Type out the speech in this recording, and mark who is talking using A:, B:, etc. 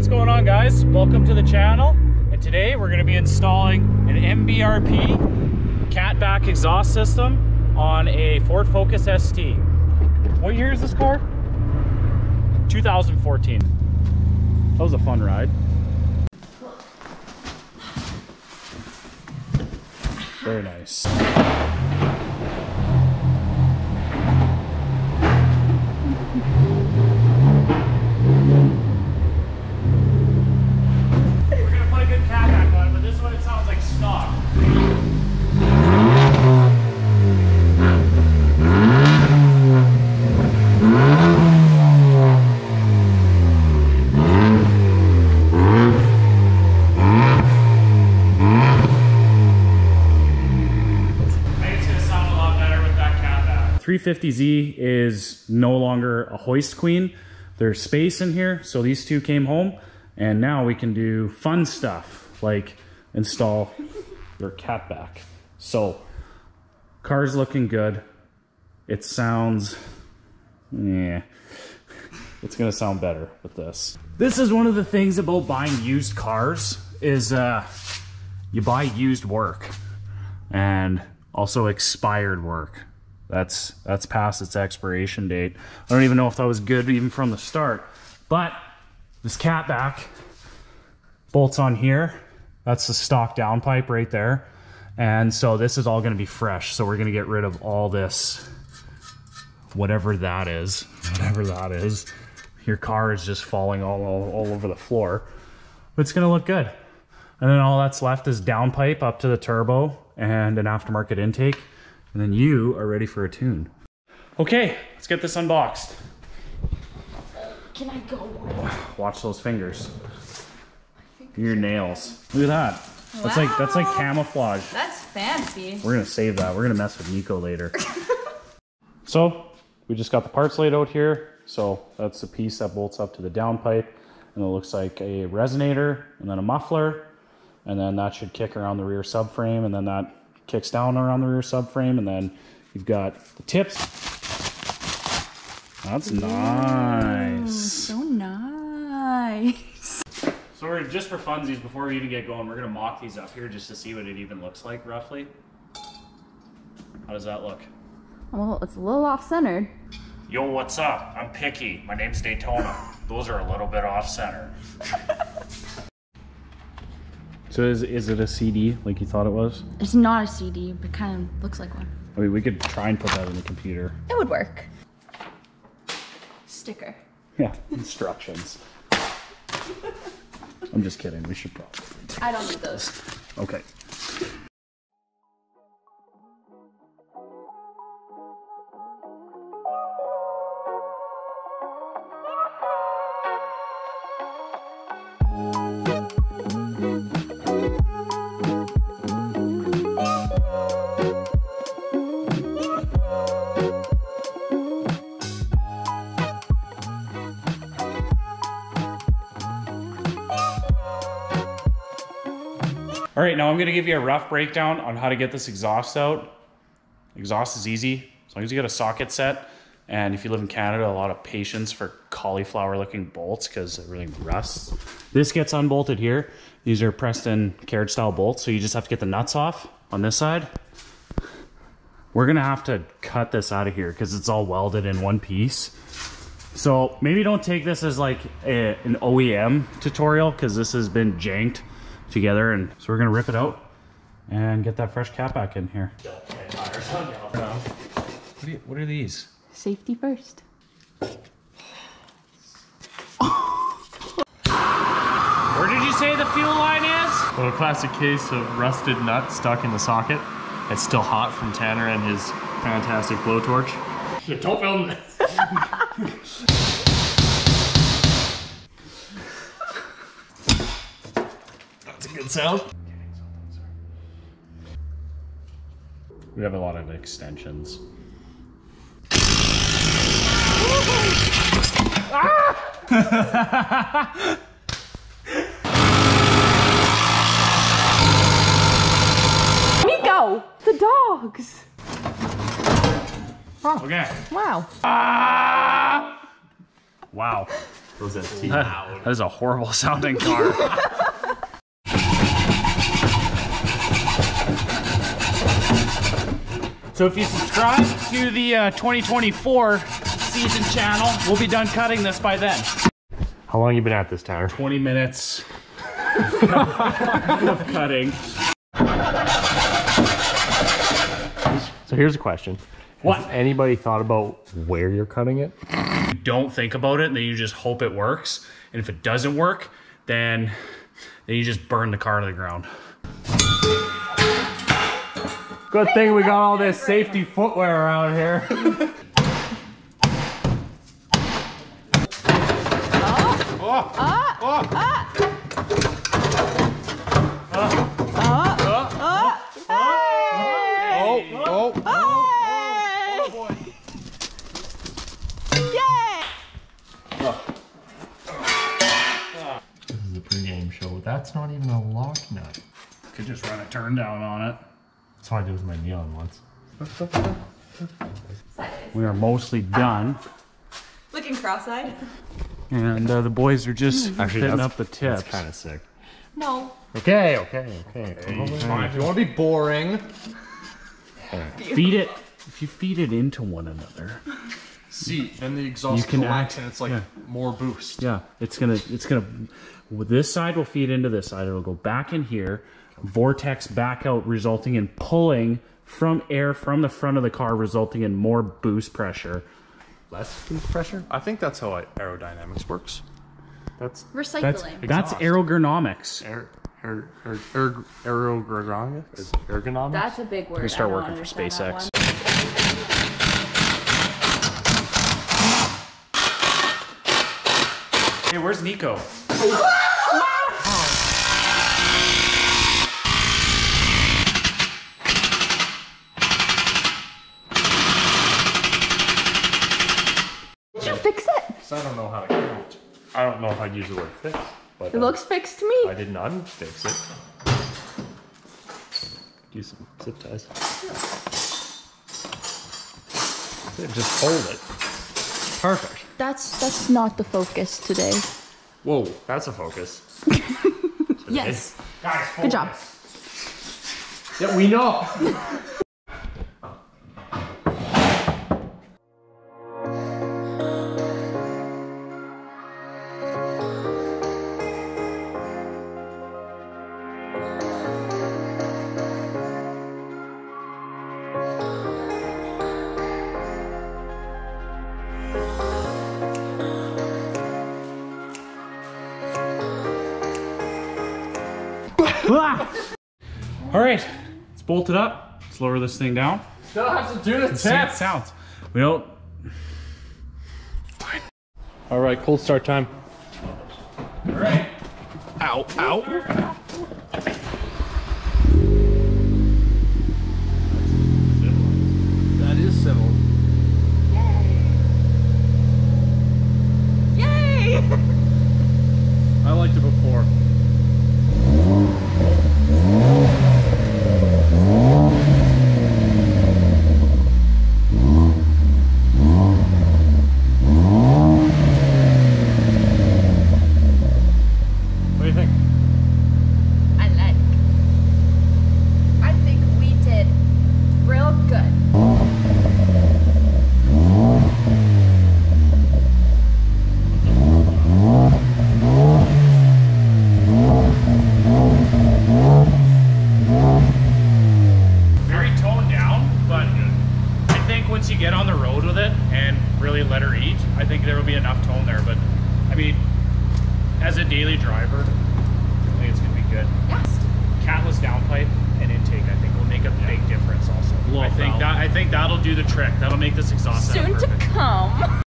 A: what's going on guys? Welcome to the channel. And today we're gonna be installing an MBRP catback exhaust system on a Ford Focus ST. What year is this car? 2014. That was a fun ride. Very nice. We're gonna put a good catback on it, but this is what it sounds like stock. I think it's gonna sound a lot better with that catback. 350Z is no longer a hoist queen. There's space in here, so these two came home, and now we can do fun stuff like install your catback. So, car's looking good. It sounds, yeah, it's gonna sound better with this. This is one of the things about buying used cars is uh, you buy used work and also expired work. That's that's past its expiration date. I don't even know if that was good even from the start. But this catback bolts on here. That's the stock downpipe right there. And so this is all gonna be fresh. So we're gonna get rid of all this, whatever that is, whatever that is. Your car is just falling all, all, all over the floor. But it's gonna look good. And then all that's left is downpipe up to the turbo and an aftermarket intake. And then you are ready for a tune. Okay, let's get this unboxed.
B: Can I go?
A: Watch those fingers. Your nails. Look at that. That's like that's like camouflage.
B: That's fancy.
A: We're gonna save that. We're gonna mess with Niko later. so we just got the parts laid out here. So that's the piece that bolts up to the downpipe, and it looks like a resonator, and then a muffler, and then that should kick around the rear subframe, and then that kicks down around the rear subframe, and then you've got the tips. That's nice.
B: So nice.
A: So we're just for funsies before we even get going, we're gonna mock these up here just to see what it even looks like roughly. How does that look?
B: Well, it's a little off-centered.
A: Yo, what's up? I'm Picky. My name's Daytona. Those are a little bit off center. so is is it a CD like you thought it was?
B: It's not a CD, but kind of looks like one.
A: I mean, we could try and put that in the computer.
B: It would work. Sticker.
A: Yeah, instructions. I'm just kidding. We should probably.
B: I don't need those.
A: Okay. All right, now I'm gonna give you a rough breakdown on how to get this exhaust out. Exhaust is easy, as long as you got a socket set. And if you live in Canada, a lot of patience for cauliflower looking bolts because it really rusts. This gets unbolted here. These are Preston carriage style bolts, so you just have to get the nuts off on this side. We're gonna have to cut this out of here because it's all welded in one piece. So maybe don't take this as like a, an OEM tutorial because this has been janked together. And so we're gonna rip it out and get that fresh catback in here. What are, you- what are these?
B: Safety first.
A: Where did you say the fuel line is?
C: Well, a classic case of rusted nut stuck in the socket. It's still hot from Tanner and his fantastic blowtorch. Don't film this. a good sound.
A: We have a lot of extensions.
B: Niko! The dogs! Oh.
A: Okay.
B: Wow. Ah!
A: Wow.
C: Was that T?
A: That is a horrible sounding car. so if you subscribe to the uh, 2024 season channel, we'll be done cutting this by then.
C: How long you been at this, Tanner?
A: 20 minutes of cutting.
C: So here's a question.
A: What?
C: Has anybody thought about where you're cutting it?
A: You don't think about it, and then you just hope it works. And if it doesn't work, then then you just burn the car to the ground.
C: Good thing we got all this safety footwear around here. This is a pregame show. That's not even a lock nut.
A: Could just run a turn down on it.
C: That's what I did with my neon once.
A: We are mostly done,
D: Looking cross-eyed?
A: and uh, the boys are just
C: Actually,
A: fitting up the tips.
C: That's kind of sick.
D: No.
C: Okay, okay, okay.
E: Fine, if you want to be boring,
A: Feed it. If you feed it into one another,
E: see, then the exhaust
A: You can
E: collects
A: act-
E: and it's like
A: yeah.
E: more boost.
A: yeah, it's gonna, it's gonna. This side will feed into this side. It'll go back in here, vortex back out, resulting in pulling from air from the front of the car, resulting in more boost pressure.
C: Less boost pressure?
E: I think that's how aerodynamics works.
C: That's
A: That's
B: Recycling.
A: that's aeroergonomics.
C: air, air,
E: Er, er, aerodynamics?
C: is ergonomics?
B: That's a big word.
A: We start working for SpaceX. Hey, where's
C: Niko? Don't know how to count. I don't know if I'd use the word fix, but
B: It
C: uh,
B: looks fixed to me.
C: I didn't fix it. Use some zip ties. Yeah, Just hold it. Perfect.
B: That's that's not the focus today.
C: Whoa, that's a focus.
B: Yes.
C: Guys,
B: Good job.
C: Yeah, we know.
A: Ah! All right, let's bolt it up. Let's lower this thing down.
C: Still have to do the
A: See how it sounds. We don't.
C: All right, cold start time.
A: All right.
C: Ow, ow.
E: That is civil.
D: Yay!
A: I liked it before.
C: What do you think?
D: I like. I think we did real good.
A: Very toned down, but I think once you get on the road with it and really let her eat, I think there will be enough tone there. But I mean, as a daily driver, I think it's gonna be good.
D: Yes.
A: Catless downpipe and intake, I think, will make a big difference. Also,
C: Blow
A: I think
C: valve.
A: that I think that'll do the trick. That'll make this exhaust sound
D: Soon to
A: perfect.
D: come.